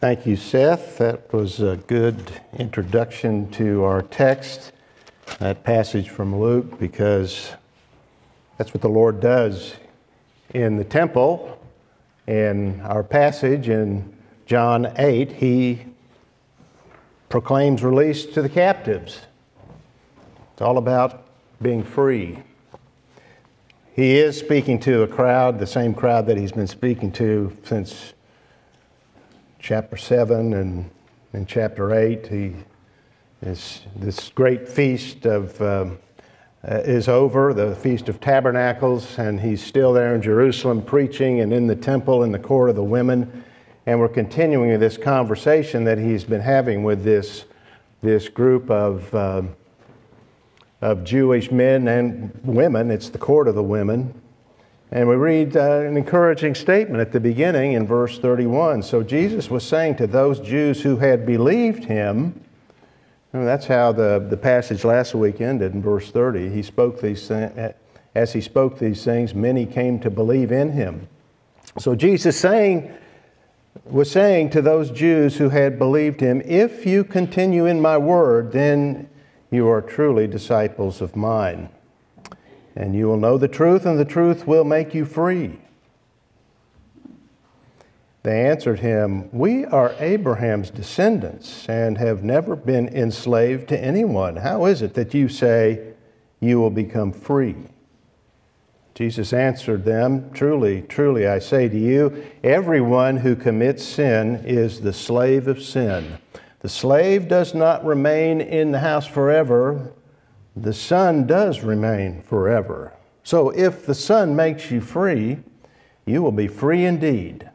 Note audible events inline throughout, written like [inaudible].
Thank you, Seth. That was a good introduction to our text, that passage from Luke, because that's what the Lord does in the temple. In our passage in John 8, he proclaims release to the captives. It's all about being free. He is speaking to a crowd, the same crowd that he's been speaking to since chapter 7 and in chapter 8. He is, this great feast of, um, uh, is over, the Feast of Tabernacles, and he's still there in Jerusalem preaching and in the temple in the court of the women. And we're continuing this conversation that he's been having with this, this group of, um, of Jewish men and women. It's the court of the women. And we read uh, an encouraging statement at the beginning in verse 31. So Jesus was saying to those Jews who had believed him, and that's how the, the passage last week ended in verse 30. He spoke these as he spoke these things, many came to believe in him. So Jesus saying, was saying to those Jews who had believed him, If you continue in my word, then you are truly disciples of mine and you will know the truth, and the truth will make you free. They answered him, We are Abraham's descendants and have never been enslaved to anyone. How is it that you say you will become free? Jesus answered them, Truly, truly, I say to you, everyone who commits sin is the slave of sin. The slave does not remain in the house forever, the Son does remain forever. So if the Son makes you free, you will be free indeed.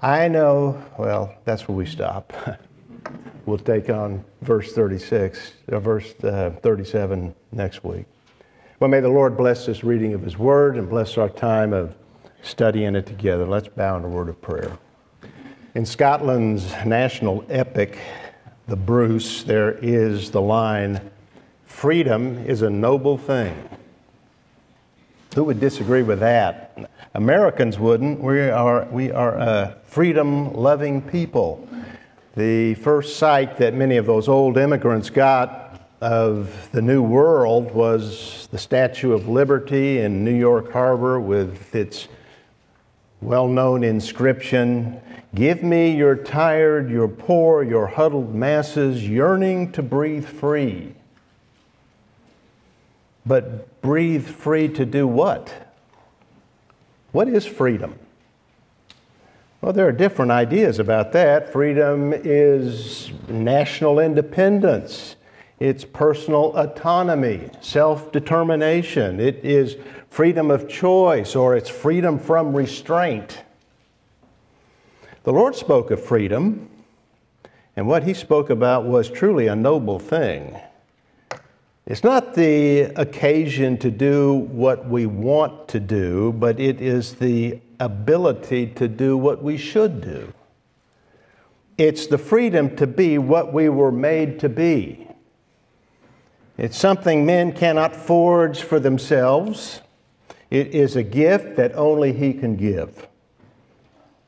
I know, well, that's where we stop. [laughs] we'll take on verse 36, or uh, verse uh, 37 next week. Well, may the Lord bless this reading of His Word and bless our time of studying it together. Let's bow in a word of prayer. In Scotland's national epic, The Bruce, there is the line, Freedom is a noble thing. Who would disagree with that? Americans wouldn't. We are, we are a freedom loving people. The first sight that many of those old immigrants got of the New World was the Statue of Liberty in New York Harbor with its well known inscription Give me your tired, your poor, your huddled masses yearning to breathe free. But breathe free to do what? What is freedom? Well, there are different ideas about that. Freedom is national independence, it's personal autonomy, self determination, it is freedom of choice, or it's freedom from restraint. The Lord spoke of freedom, and what He spoke about was truly a noble thing. It's not the occasion to do what we want to do, but it is the ability to do what we should do. It's the freedom to be what we were made to be. It's something men cannot forge for themselves. It is a gift that only He can give.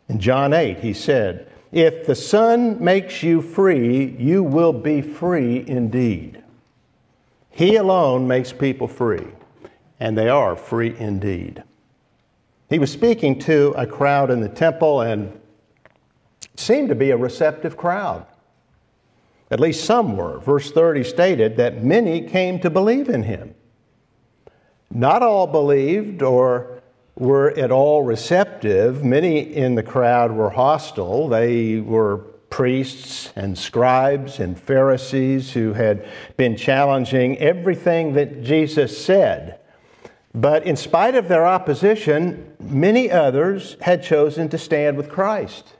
In John 8, He said, If the Son makes you free, you will be free indeed. He alone makes people free, and they are free indeed. He was speaking to a crowd in the temple and seemed to be a receptive crowd. At least some were. Verse 30 stated that many came to believe in him. Not all believed or were at all receptive. Many in the crowd were hostile. They were priests and scribes and Pharisees who had been challenging everything that Jesus said. But in spite of their opposition, many others had chosen to stand with Christ.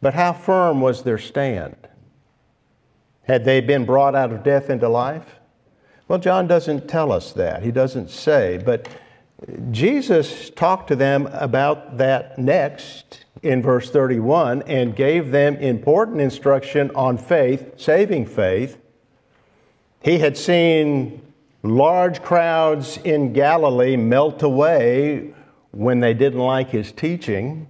But how firm was their stand? Had they been brought out of death into life? Well, John doesn't tell us that. He doesn't say. But Jesus talked to them about that next in verse 31 and gave them important instruction on faith, saving faith. He had seen large crowds in Galilee melt away when they didn't like his teaching.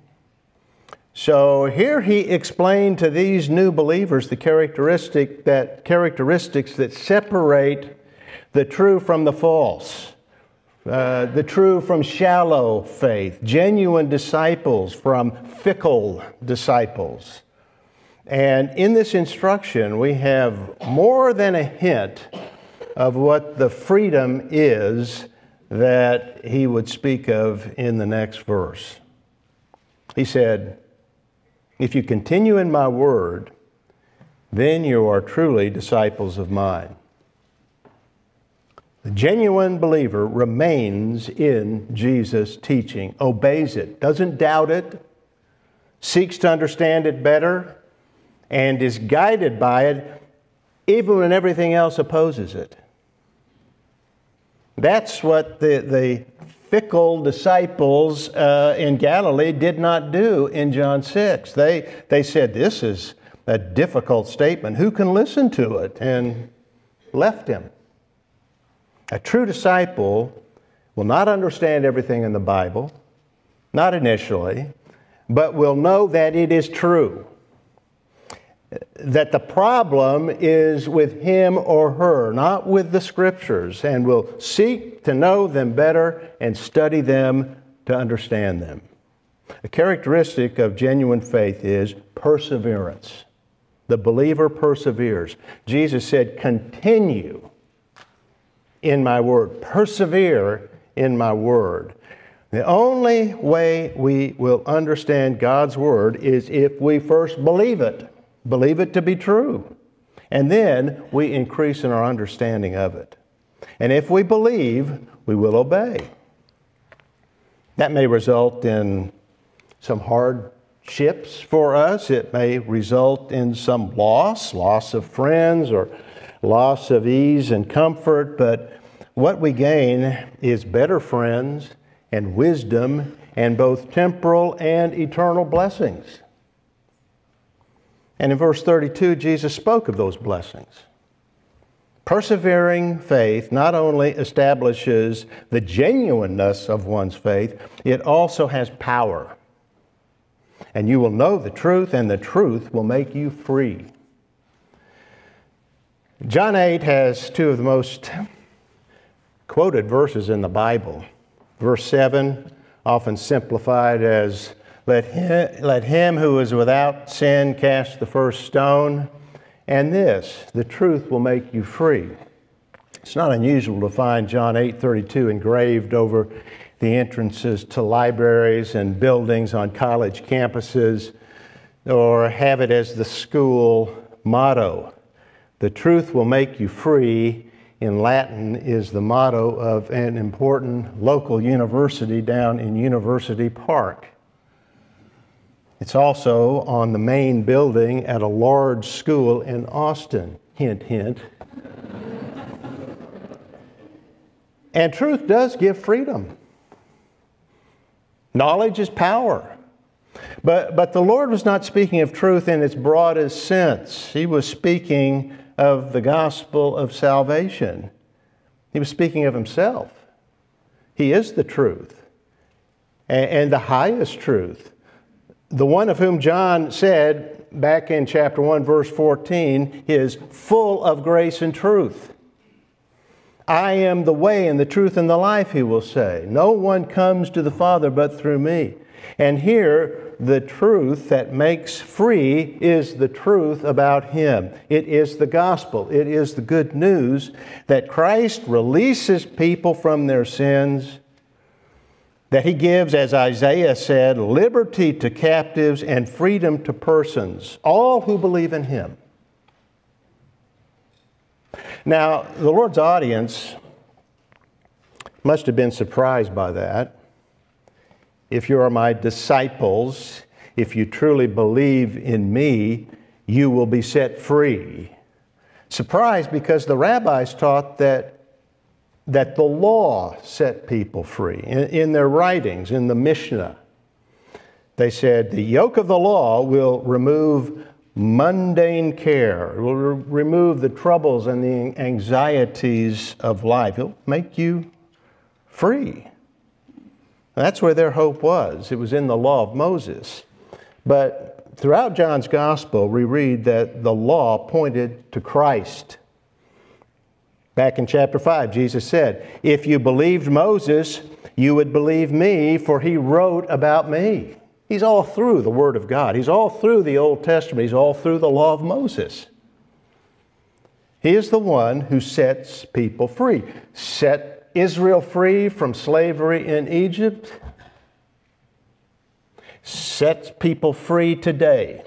So here he explained to these new believers the characteristic that characteristics that separate the true from the false. Uh, the true from shallow faith, genuine disciples from fickle disciples. And in this instruction, we have more than a hint of what the freedom is that he would speak of in the next verse. He said, If you continue in my word, then you are truly disciples of mine. The genuine believer remains in Jesus' teaching, obeys it, doesn't doubt it, seeks to understand it better, and is guided by it even when everything else opposes it. That's what the, the fickle disciples uh, in Galilee did not do in John 6. They, they said, This is a difficult statement. Who can listen to it? And left him. A true disciple will not understand everything in the Bible, not initially, but will know that it is true. That the problem is with him or her, not with the scriptures, and will seek to know them better and study them to understand them. A characteristic of genuine faith is perseverance. The believer perseveres. Jesus said, Continue in my word. Persevere in my word. The only way we will understand God's word is if we first believe it, believe it to be true, and then we increase in our understanding of it. And if we believe, we will obey. That may result in some hardships for us. It may result in some loss, loss of friends or loss of ease and comfort, but what we gain is better friends and wisdom and both temporal and eternal blessings. And in verse 32, Jesus spoke of those blessings. Persevering faith not only establishes the genuineness of one's faith, it also has power. And you will know the truth, and the truth will make you free. John 8 has two of the most quoted verses in the Bible. Verse 7, often simplified as, let him, let him who is without sin cast the first stone. And this, the truth will make you free. It's not unusual to find John 8:32 engraved over the entrances to libraries and buildings on college campuses, or have it as the school motto. The truth will make you free in Latin is the motto of an important local university down in University Park. It's also on the main building at a large school in Austin. Hint, hint. [laughs] and truth does give freedom. Knowledge is power. But, but the Lord was not speaking of truth in its broadest sense. He was speaking of the gospel of salvation. He was speaking of himself. He is the truth and, the highest truth. The one of whom John said back in chapter 1, verse 14, is full of grace and truth. I am the way and the truth and the life, he will say. No one comes to the Father but through me. And here, the truth that makes free is the truth about Him. It is the gospel. It is the good news that Christ releases people from their sins, that He gives, as Isaiah said, liberty to captives and freedom to persons, all who believe in Him. Now, the Lord's audience must have been surprised by that if you are my disciples, if you truly believe in me, you will be set free. Surprised because the rabbis taught that, that the law set people free. In, in their writings, in the Mishnah, they said the yoke of the law will remove mundane care, it will re- remove the troubles and the anxieties of life. It'll make you free. That's where their hope was. It was in the law of Moses. But throughout John's gospel, we read that the law pointed to Christ. Back in chapter 5, Jesus said, If you believed Moses, you would believe me, for he wrote about me. He's all through the Word of God. He's all through the Old Testament. He's all through the law of Moses. He is the one who sets people free. Set Israel free from slavery in Egypt. Sets people free today.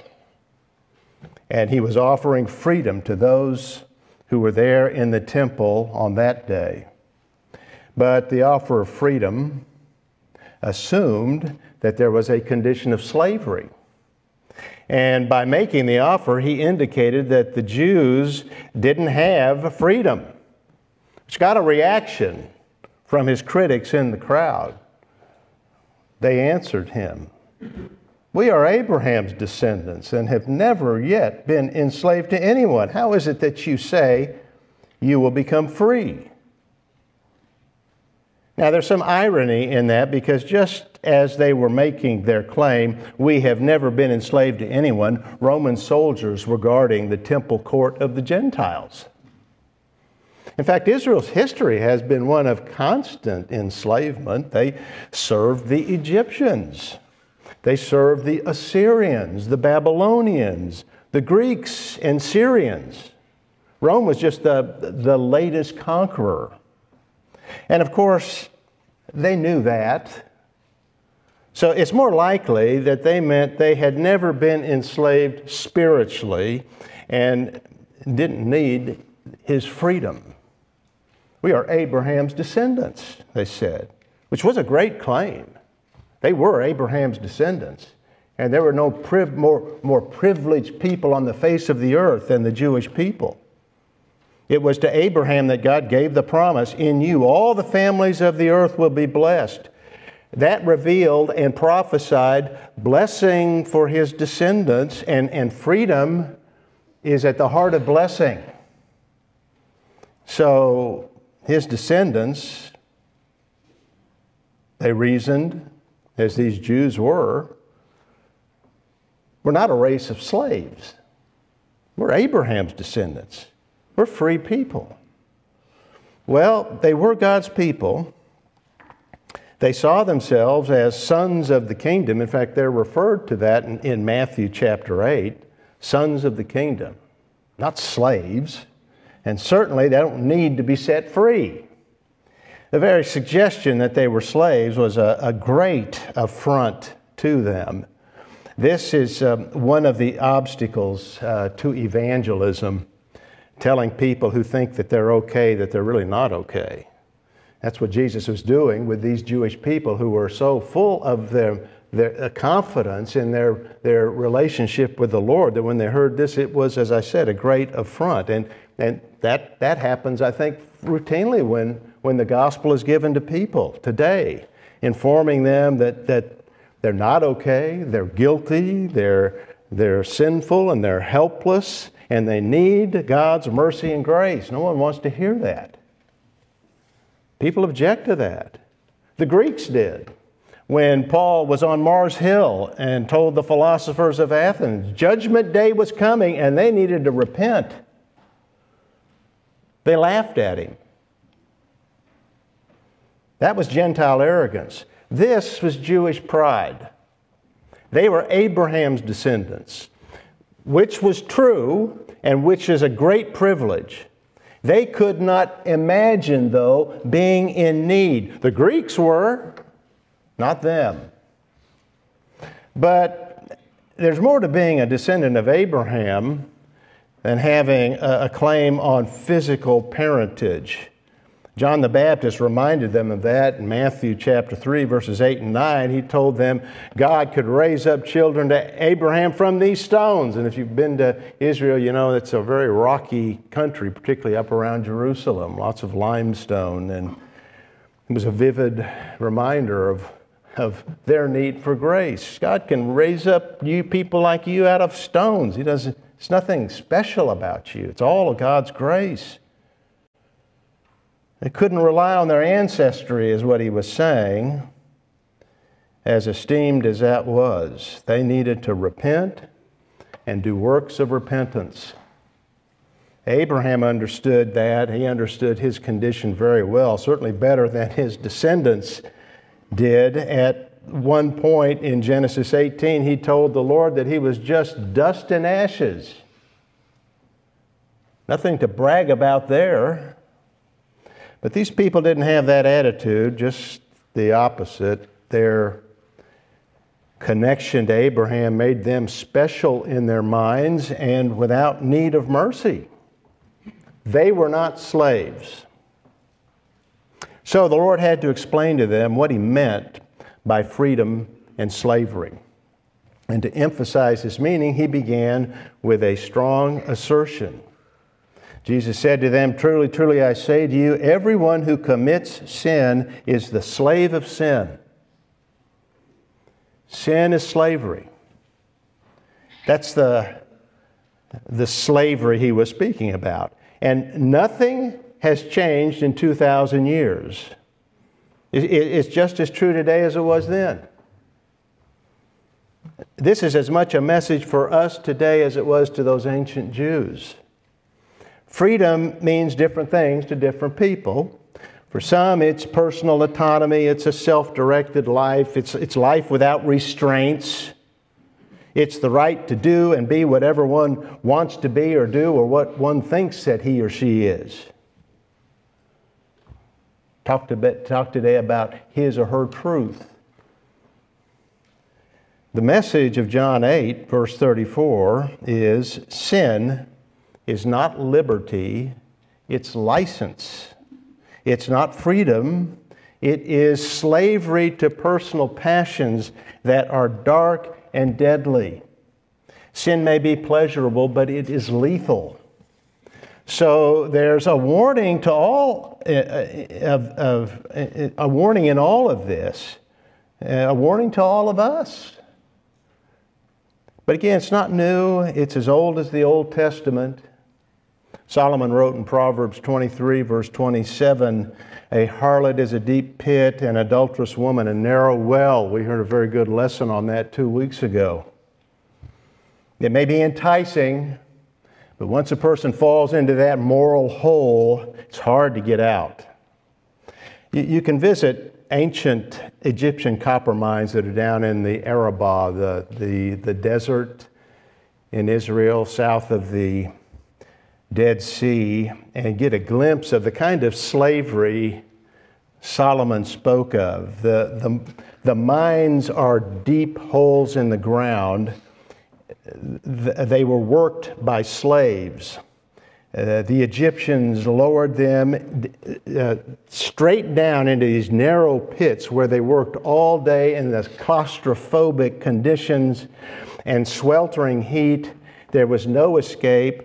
And he was offering freedom to those who were there in the temple on that day. But the offer of freedom assumed that there was a condition of slavery. And by making the offer, he indicated that the Jews didn't have freedom, which got a reaction from his critics in the crowd. They answered him We are Abraham's descendants and have never yet been enslaved to anyone. How is it that you say you will become free? Now, there's some irony in that because just as they were making their claim, we have never been enslaved to anyone, Roman soldiers were guarding the temple court of the Gentiles. In fact, Israel's history has been one of constant enslavement. They served the Egyptians, they served the Assyrians, the Babylonians, the Greeks, and Syrians. Rome was just the, the latest conqueror. And of course, they knew that. So it's more likely that they meant they had never been enslaved spiritually and didn't need his freedom. We are Abraham's descendants, they said, which was a great claim. They were Abraham's descendants. And there were no priv- more, more privileged people on the face of the earth than the Jewish people. It was to Abraham that God gave the promise In you, all the families of the earth will be blessed. That revealed and prophesied blessing for his descendants, and, and freedom is at the heart of blessing. So his descendants, they reasoned, as these Jews were, we're not a race of slaves. We're Abraham's descendants. We're free people. Well, they were God's people. They saw themselves as sons of the kingdom. In fact, they're referred to that in, in, Matthew chapter 8 sons of the kingdom, not slaves. And certainly they don't need to be set free. The very suggestion that they were slaves was a, a great affront to them. This is um, one of the obstacles uh, to evangelism telling people who think that they're okay that they're really not okay. That's what Jesus was doing with these Jewish people who were so full of their, their uh, confidence in their, their relationship with the Lord that when they heard this, it was, as I said, a great affront. And, and that, that happens, I think, routinely when, when the gospel is given to people today, informing them that, that they're not okay, they're guilty, they're, they're sinful, and they're helpless, and they need God's mercy and grace. No one wants to hear that. People object to that. The Greeks did. When Paul was on Mars Hill and told the philosophers of Athens, Judgment Day was coming and they needed to repent, they laughed at him. That was Gentile arrogance. This was Jewish pride. They were Abraham's descendants which was true and which is a great privilege. They could not imagine, though, being in need. The Greeks were, not them. But there's more to being a descendant of Abraham than having a, claim on physical parentage. John the Baptist reminded them of that in Matthew chapter 3, verses 8 and 9. He told them God could raise up children to Abraham from these stones. And if you've been to Israel, you know it's a very rocky country, particularly up around Jerusalem, lots of limestone. And it was a vivid reminder of, of their need for grace. God can raise up you people like you out of stones. He doesn't, it's nothing special about you, it's all of God's grace. They couldn't rely on their ancestry, is what he was saying. as esteemed as that was, they needed to repent and do works of repentance. Abraham understood that. He understood his condition very well, certainly better than his descendants did. At one point in Genesis 18, he told the Lord that he was just dust and ashes. Nothing to brag about there. But these people didn't have that attitude, just the opposite. Their connection to Abraham made them special in their minds and without need of mercy. They were not slaves. So the Lord had to explain to them what He meant by freedom and slavery. And to emphasize His meaning, He began with a strong assertion. Jesus said to them, Truly, truly, I say to you, everyone who commits sin is the slave of sin. Sin is slavery. That's the, the slavery he was speaking about. And nothing has changed in 2,000 years. It's just as true today as it was then. This is as much a message for us today as it was to those ancient Jews. Freedom means different things to different people. For some, it's personal autonomy, it's a self directed life, it's, it's life without restraints. It's the right to do and be whatever one wants to be or do or what one thinks that he or she is. Talk, to, talk today about his or her truth. The message of John 8, verse 34, is sin is not liberty, it's license. It's not freedom, it is slavery to personal passions that are dark and deadly. Sin may be pleasurable, but it is lethal. So there's a warning to all uh, uh, of, of uh, a warning in all of this, a warning to all of us. But again, it's not new. It's as old as the Old Testament. Solomon wrote in Proverbs 23, verse 27, A harlot is a deep pit, an adulterous woman a narrow well. We heard a very good lesson on that two weeks ago. It may be enticing, but once a person falls into that moral hole, it's hard to get out. You, you can visit ancient Egyptian copper mines that are down in the Arabah, the, the, the desert in Israel, south of the Dead Sea and get a glimpse of the kind of slavery Solomon spoke of. The, the, the mines are deep holes in the ground. They were worked by slaves. Uh, the Egyptians lowered them uh, straight down into these narrow pits where they worked all day in the claustrophobic conditions and sweltering heat. There was no escape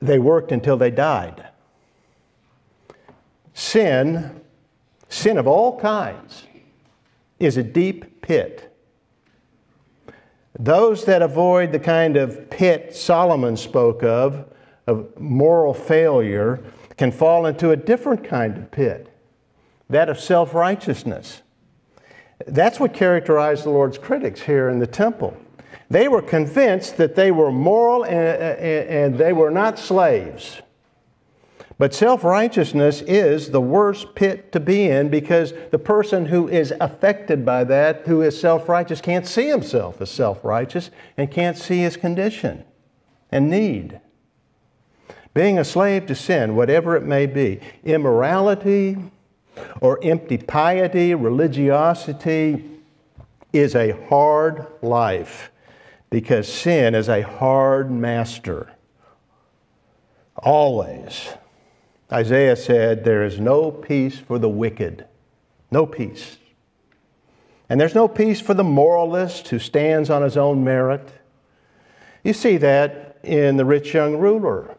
they worked until they died. Sin, sin of all kinds, is a deep pit. Those that avoid the kind of pit Solomon spoke of, of moral failure, can fall into a different kind of pit, that of self righteousness. That's what characterized the Lord's critics here in the temple. They were convinced that they were moral and, and they were not slaves. But self righteousness is the worst pit to be in because the person who is affected by that, who is self righteous, can't see himself as self righteous and can't see his condition and need. Being a slave to sin, whatever it may be, immorality or empty piety, religiosity, is a hard life because sin is a hard master. Always. Isaiah said, There is no peace for the wicked. No peace. And there's no peace for the moralist who stands on his own merit. You see that in the rich young ruler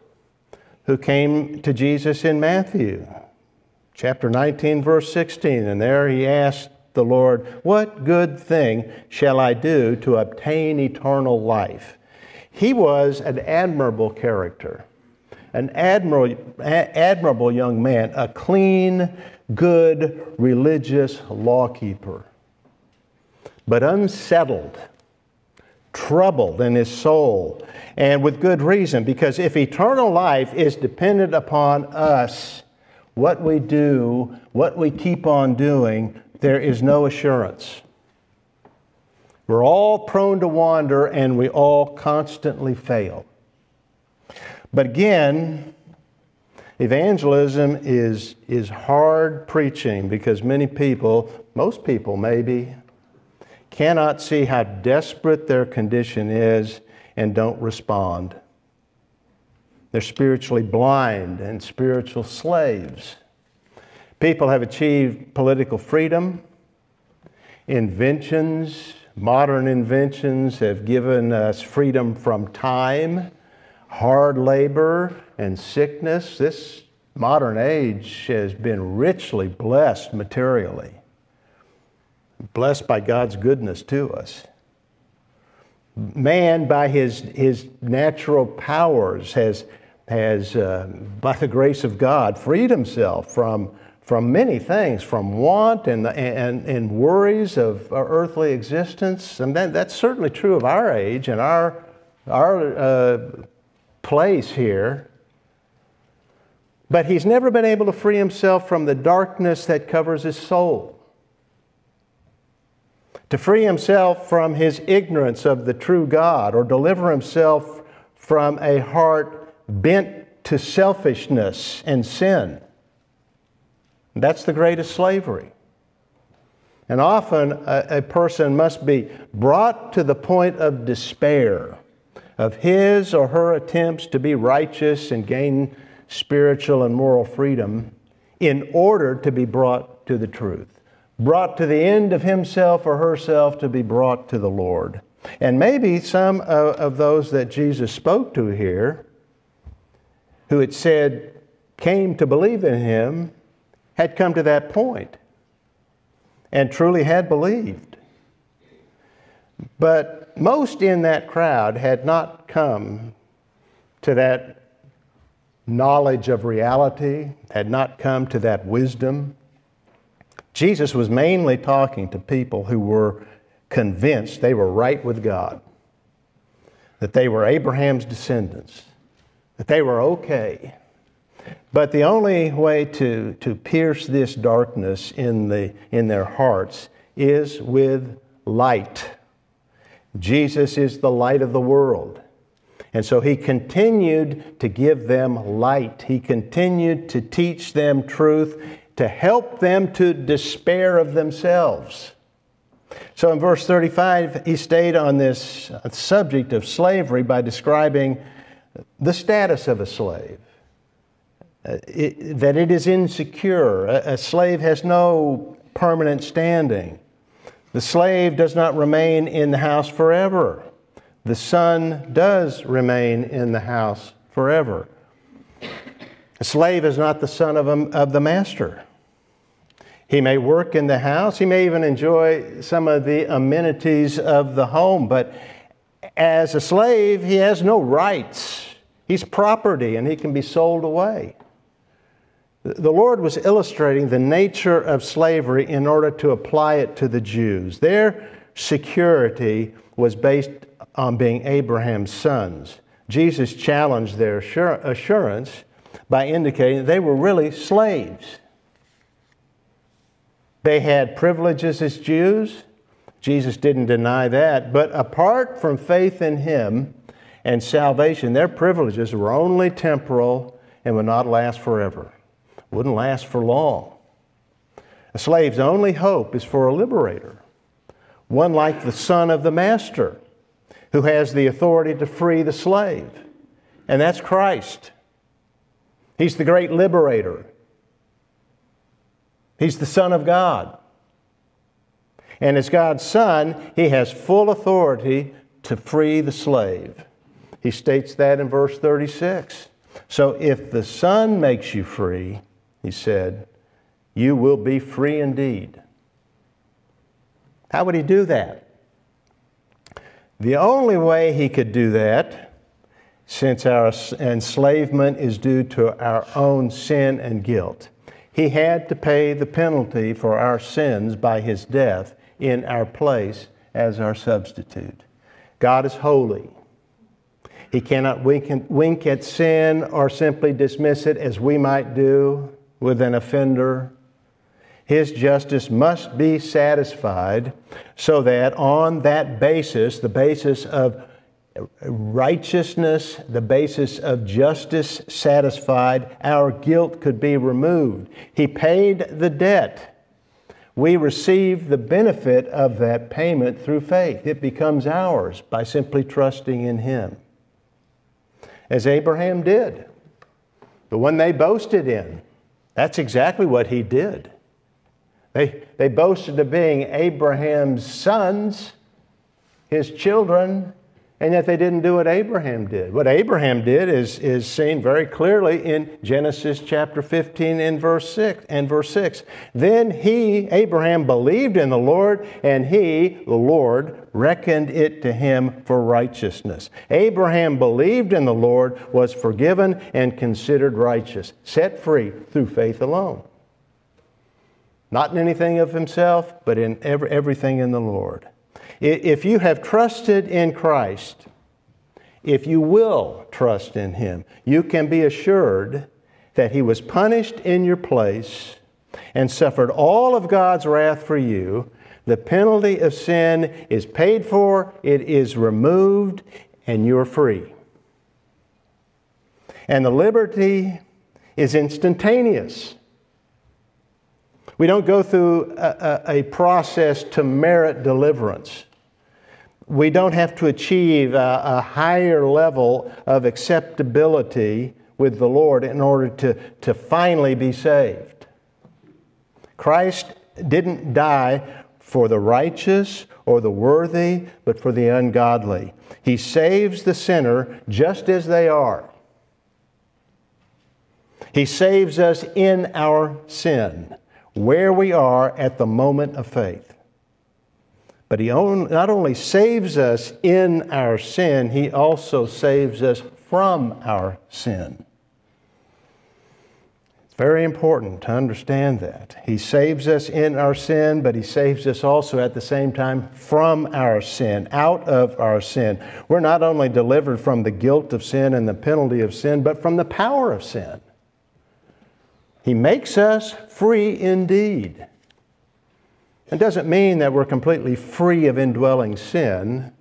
who came to Jesus in Matthew chapter 19, verse 16. And there he asked the Lord, What good thing shall I do to obtain eternal life? He was an admirable character, an admirable, admirable young man, a clean, good, religious lawkeeper. but unsettled, troubled in his soul, and with good reason, because if eternal life is dependent upon us, what we do, what we keep on doing, there is no assurance. We're all prone to wander and we all constantly fail. But again, evangelism is, is hard preaching because many people, most people maybe, cannot see how desperate their condition is and don't respond. They're spiritually blind and spiritual slaves. People have achieved political freedom. Inventions, modern inventions, have given us freedom from time, hard labor, and sickness. This modern age has been richly blessed materially blessed by God's goodness to us. Man, by his, his natural powers, has, has uh, by the grace of God, freed himself from, from many things, from want and, and, and worries of earthly existence. And that, that's certainly true of our age and our, our uh, place here. But he's never been able to free himself from the darkness that covers his soul to free himself from his ignorance of the true God or deliver himself from a heart bent to selfishness and sin. That's the greatest slavery. And often a, a, person must be brought to the point of despair of his or her attempts to be righteous and gain spiritual and moral freedom in order to be brought to the truth brought to the end of himself or herself to be brought to the Lord. And maybe some of, of those that Jesus spoke to here, who it said came to believe in him, had come to that point and truly had believed. But most in that crowd had not come to that knowledge of reality, had not come to that wisdom. Jesus was mainly talking to people who were convinced they were right with God, that they were Abraham's descendants, that they were okay. But the only way to, to pierce this darkness in, the, in their hearts is with light. Jesus is the light of the world. And so he continued to give them light. He continued to teach them truth to help them to despair of themselves. So in verse 35, he stayed on this subject of slavery by describing the status of a slave. Uh, it, that it is insecure. A, a slave has no permanent standing. The slave does not remain in the house forever. The son does remain in the house forever. A slave is not the son of, a, of the master. He may work in the house. He may even enjoy some of the amenities of the home. But as a slave, he has no rights. He's property and he can be sold away. The Lord was illustrating the nature of slavery in order to apply it to the Jews. Their security was based on being Abraham's sons. Jesus challenged their assurance by indicating they were really slaves. They had privileges as Jews. Jesus didn't deny that. But apart from faith in Him and salvation, their privileges were only temporal and would not last forever, wouldn't last for long. A slave's only hope is for a liberator, one like the son of the master, who has the authority to free the slave. And that's Christ. He's the great liberator. He's the Son of God. And as God's Son, He has full authority to free the slave. He states that in verse 36. So if the Son makes you free, He said, you will be free indeed. How would He do that? The only way He could do that, since our enslavement is due to our own sin and guilt, he had to pay the penalty for our sins by his death in our place as our substitute. God is holy. He cannot wink at sin or simply dismiss it as we might do with an offender. His justice must be satisfied so that on that basis, the basis of righteousness, the basis of justice satisfied, our guilt could be removed. He paid the debt. We receive the benefit of that payment through faith. It becomes ours by simply trusting in Him. As Abraham did, the one they boasted in. That's exactly what he did. They, they boasted of being Abraham's sons, his children, and yet they didn't do what Abraham did. What Abraham did is, is seen very clearly in Genesis chapter 15 and verse 6 and verse 6. Then he, Abraham, believed in the Lord, and he, the Lord, reckoned it to him for righteousness. Abraham believed in the Lord, was forgiven, and considered righteous, set free through faith alone. Not in anything of himself, but in every, everything in the Lord. If you have trusted in Christ, if you will trust in Him, you can be assured that He was punished in your place and suffered all of God's wrath for you. The penalty of sin is paid for, it is removed, and you're free. And the liberty is instantaneous. We don't go through a, a, a process to merit deliverance we don't have to achieve a, a, higher level of acceptability with the Lord in order to, to finally be saved. Christ didn't die for the righteous or the worthy, but for the ungodly. He saves the sinner just as they are. He saves us in our sin, where we are at the moment of faith. But He not only saves us in our sin, He also saves us from our sin. It's very important to understand that. He saves us in our sin, but He saves us also at the same time from our sin, out of our sin. We're not only delivered from the guilt of sin and the penalty of sin, but from the power of sin. He makes us free indeed. It doesn't mean that we're completely free of indwelling sin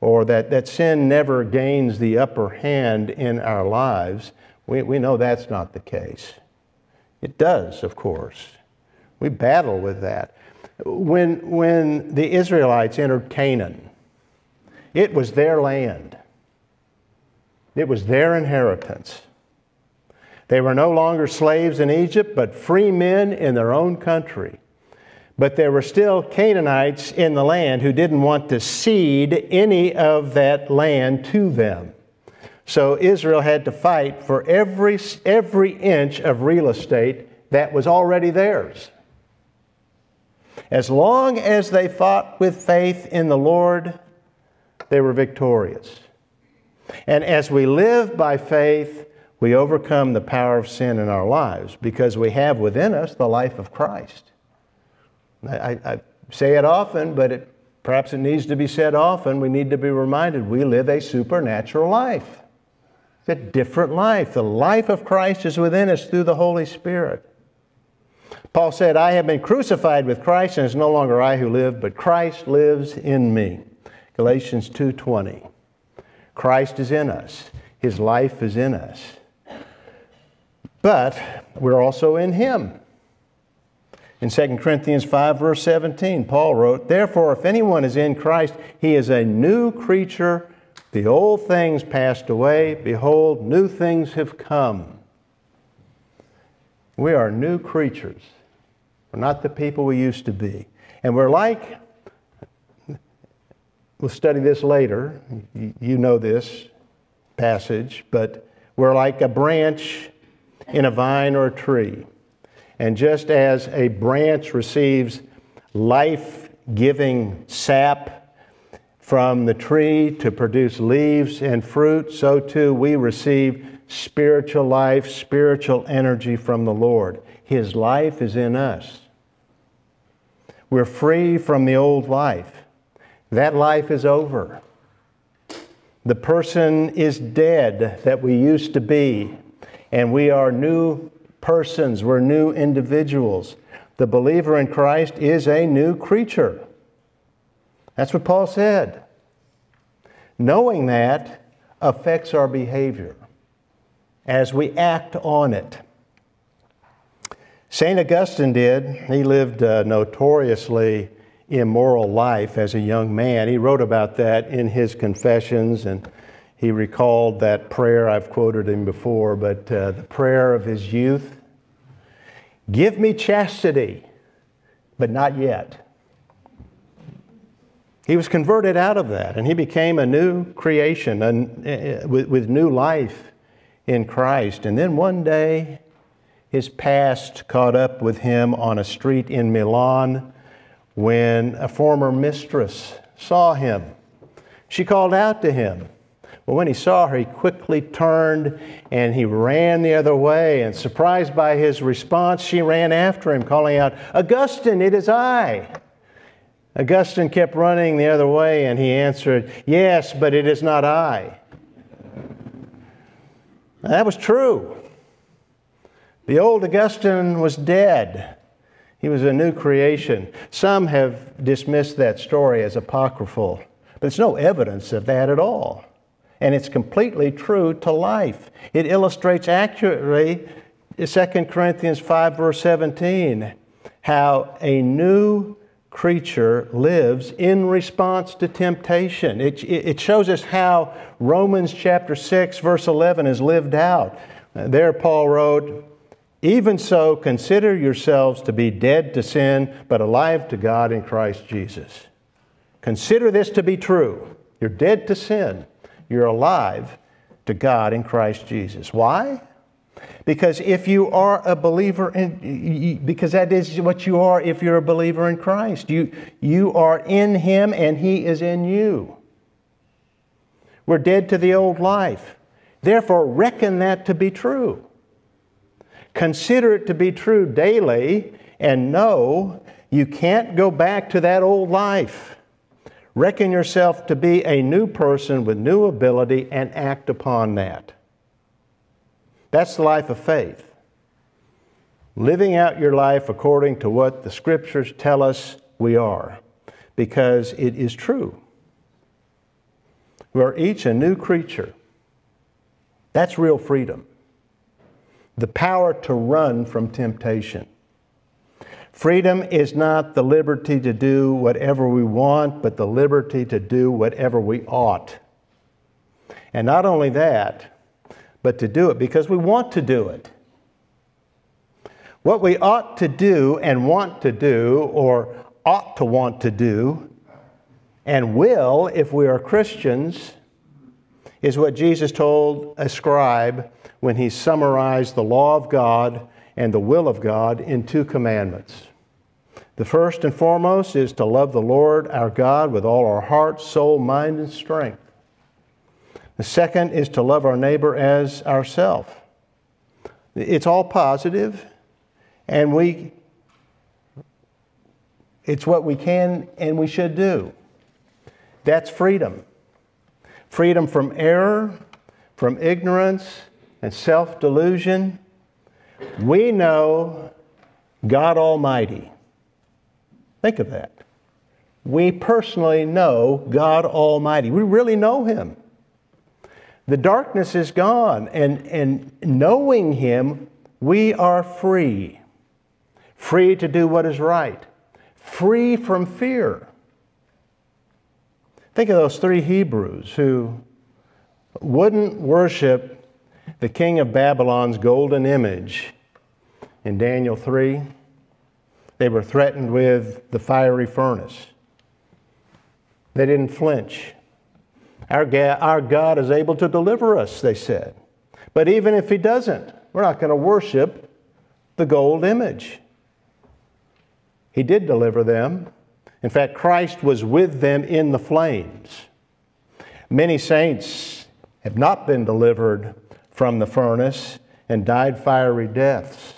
or that, that sin never gains the upper hand in our lives. We, we know that's not the case. It does, of course. We battle with that. When, when the Israelites entered Canaan, it was their land, it was their inheritance. They were no longer slaves in Egypt, but free men in their own country. But there were still Canaanites in the land who didn't want to cede any of that land to them. So Israel had to fight for every, every inch of real estate that was already theirs. As long as they fought with faith in the Lord, they were victorious. And as we live by faith, we overcome the power of sin in our lives because we have within us the life of Christ. I, I say it often, but it, perhaps it needs to be said often. We need to be reminded we live a supernatural life. It's a different life. The life of Christ is within us through the Holy Spirit. Paul said, I have been crucified with Christ, and it's no longer I who live, but Christ lives in me. Galatians 2:20. Christ is in us. His life is in us. But we're also in him. In 2 Corinthians 5, verse 17, Paul wrote, Therefore, if anyone is in Christ, he is a new creature. The old things passed away. Behold, new things have come. We are new creatures. We're not the people we used to be. And we're like, we'll study this later. You know this passage, but we're like a branch in a vine or a tree. And just as a branch receives life giving sap from the tree to produce leaves and fruit, so too we receive spiritual life, spiritual energy from the Lord. His life is in us. We're free from the old life. that life is over. The person is dead that we used to be, and we are new persons, we're new individuals. The believer in Christ is a new creature. That's what Paul said. Knowing that affects our behavior as we act on it. St. Augustine did. He lived a notoriously immoral life as a young man. He wrote about that in his Confessions, and he recalled that prayer. I've quoted him before, but uh, the prayer of his youth Give me chastity, but not yet. He was converted out of that, and he became a new creation and, uh, with, with new life in Christ. And then one day, his past caught up with him on a street in Milan when a former mistress saw him. She called out to him. But when he saw her, he quickly turned and he ran the other way. And surprised by his response, she ran after him, calling out, Augustine, it is I. Augustine kept running the other way and he answered, Yes, but it is not I. That was true. The old Augustine was dead. He was a new creation. Some have dismissed that story as apocryphal, but there's no evidence of that at all. And it's completely true to life. It illustrates accurately 2 Corinthians 5, verse 17, how a new creature lives in response to temptation. It, it shows us how Romans chapter 6, verse 11 is lived out. There, Paul wrote, even so, consider yourselves to be dead to sin, but alive to God in Christ Jesus. Consider this to be true. You're dead to sin, you're alive to God in Christ Jesus. Why? Because if you are a believer in, because that is what you are if you're a believer in Christ. You, you are in Him and He is in you. We're dead to the old life. Therefore, reckon that to be true. Consider it to be true daily and know you can't go back to that old life. Reckon yourself to be a new person with new ability and act upon that. That's the life of faith. Living out your life according to what the scriptures tell us we are, because it is true. We're each a new creature. That's real freedom the power to run from temptation. Freedom is not the liberty to do whatever we want, but the liberty to do whatever we ought. And not only that, but to do it because we want to do it. What we ought to do and want to do, or ought to want to do, and will if we are Christians, is what Jesus told a scribe when he summarized the law of God and the will of God in two commandments. The first and foremost is to love the Lord our God with all our heart, soul, mind, and strength. The second is to love our neighbor as ourself. It's all positive, and we it's what we can and we should do. That's freedom. Freedom from error, from ignorance, and self delusion, we know God Almighty. Think of that. We personally know God Almighty. We really know Him. The darkness is gone, and, and knowing Him, we are free. Free to do what is right, free from fear. Think of those three Hebrews who wouldn't worship the king of Babylon's golden image in Daniel 3. They were threatened with the fiery furnace. They didn't flinch. Our, ga- our God is able to deliver us, they said. But even if He doesn't, we're not going to worship the gold image. He did deliver them. In fact, Christ was with them in the flames. Many saints have not been delivered from the furnace and died fiery deaths.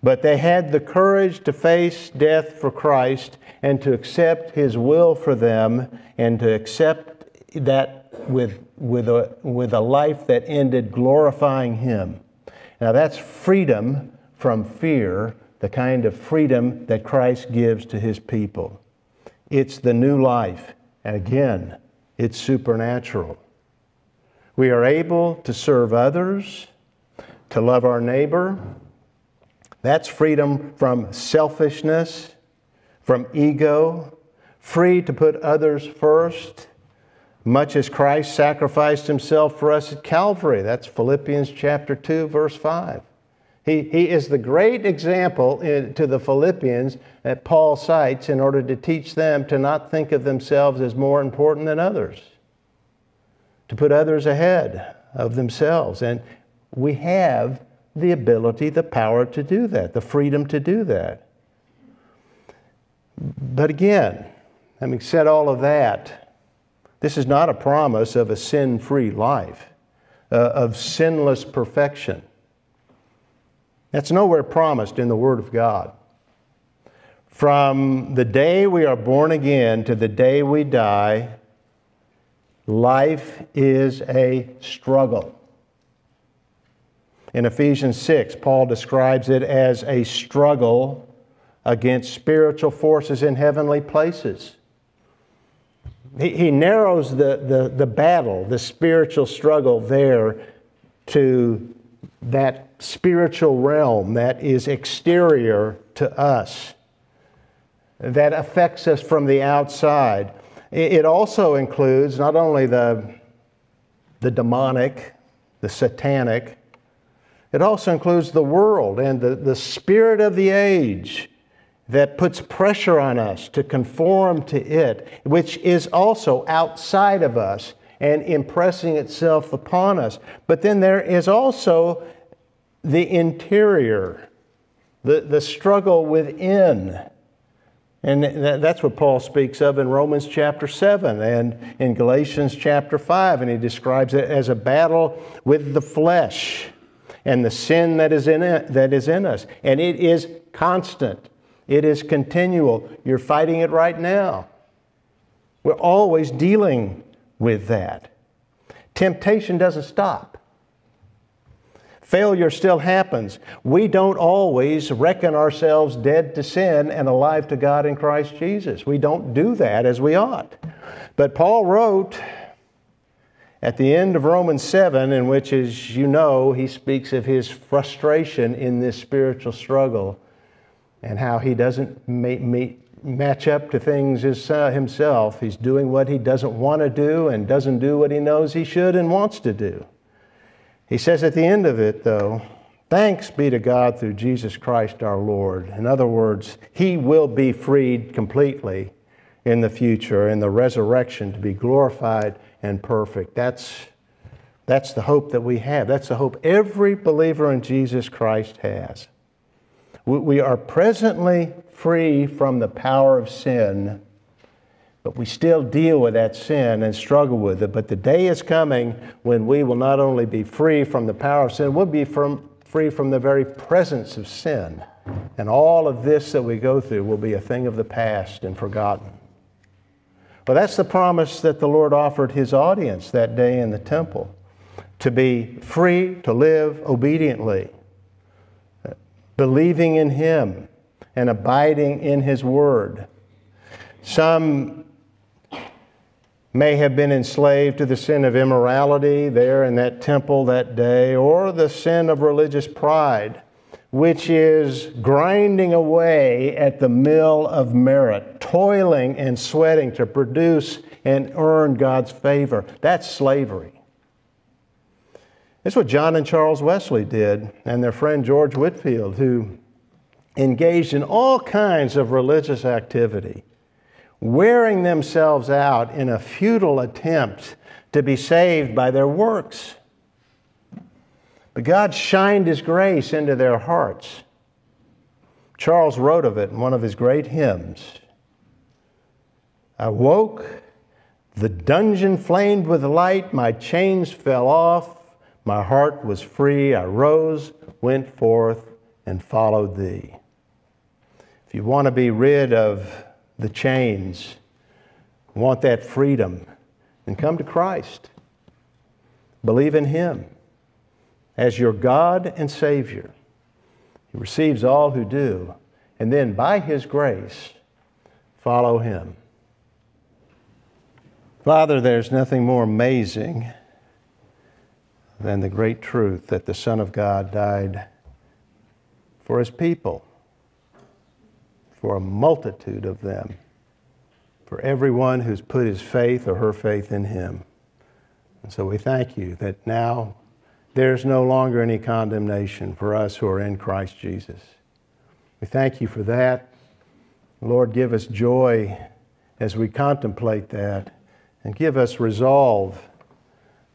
But they had the courage to face death for Christ and to accept His will for them and to accept that with, with, a, with a life that ended glorifying Him. Now, that's freedom from fear, the kind of freedom that Christ gives to His people. It's the new life. And again, it's supernatural. We are able to serve others, to love our neighbor. That's freedom from selfishness, from ego, free to put others first, much as Christ sacrificed himself for us at Calvary. That's Philippians chapter 2, verse 5. He, he is the great example in, to the Philippians that Paul cites in order to teach them to not think of themselves as more important than others, to put others ahead of themselves. And we have the ability, the power to do that, the freedom to do that. But again, having said all of that, this is not a promise of a sin free life, uh, of sinless perfection. That's nowhere promised in the Word of God. From the day we are born again to the day we die, life is a struggle. In Ephesians 6, Paul describes it as a struggle against spiritual forces in heavenly places. He, he narrows the, the, the battle, the spiritual struggle there to that spiritual realm that is exterior to us, that affects us from the outside. It also includes not only the, the demonic, the satanic, it also includes the world and the, the spirit of the age that puts pressure on us to conform to it, which is also outside of us and impressing itself upon us. But then there is also the interior, the, the struggle within. And that's what Paul speaks of in Romans chapter 7 and in Galatians chapter 5. And he describes it as a battle with the flesh and the sin that is in, it, that is in us. And it is constant, it is continual. You're fighting it right now. We're always dealing with that. Temptation doesn't stop. Failure still happens. We don't always reckon ourselves dead to sin and alive to God in Christ Jesus. We don't do that as we ought. But Paul wrote at the end of Romans 7, in which, as you know, he speaks of his frustration in this spiritual struggle and how he doesn't match up to things uh, himself. He's doing what he doesn't want to do and doesn't do what he knows he should and wants to do. He says at the end of it, though, thanks be to God through Jesus Christ our Lord. In other words, he will be freed completely in the future, in the resurrection, to be glorified and perfect. That's, that's the hope that we have. That's the hope every believer in Jesus Christ has. We are presently free from the power of sin but we still deal with that sin and struggle with it. But the day is coming when we will not only be free from the power of sin, we'll be from, free from the very presence of sin. And all of this that we go through will be a thing of the past and forgotten. Well, that's the promise that the Lord offered his audience that day in the temple to be free to live obediently, believing in him and abiding in his word. Some may have been enslaved to the sin of immorality there in that temple that day, or the sin of religious pride, which is grinding away at the mill of merit, toiling and sweating to produce and earn God's favor. That's slavery. That's what John and Charles Wesley did, and their friend George Whitefield, who engaged in all kinds of religious activity wearing themselves out in a futile attempt to be saved by their works. But God shined His grace into their hearts. Charles wrote of it in one of his great hymns. I woke, the dungeon flamed with light, my chains fell off, my heart was free, I rose, went forth, and followed thee. If you want to be rid of the chains, want that freedom, then come to Christ. Believe in Him as your God and Savior. He receives all who do, and then by His grace, follow Him. Father, there's nothing more amazing than the great truth that the Son of God died for His people, for a multitude of them, for everyone who's put his faith or her faith in Him. And so we thank you that now there's no longer any condemnation for us who are in Christ Jesus. We thank you for that. Lord, give us joy as we contemplate that and give us resolve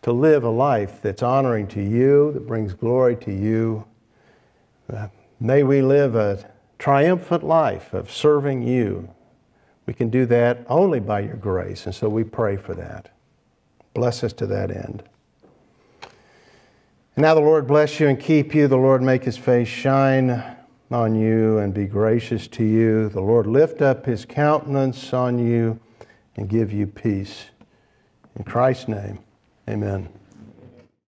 to live a life that's honoring to you, that brings glory to you. Uh, may we live a triumphant life of serving you. We can do that only by your grace, and so we pray for that. Bless us to that end. And now the Lord bless you and keep you. The Lord make his face shine on you and be gracious to you. The Lord lift up his countenance on you and give you peace. In Christ's name, amen.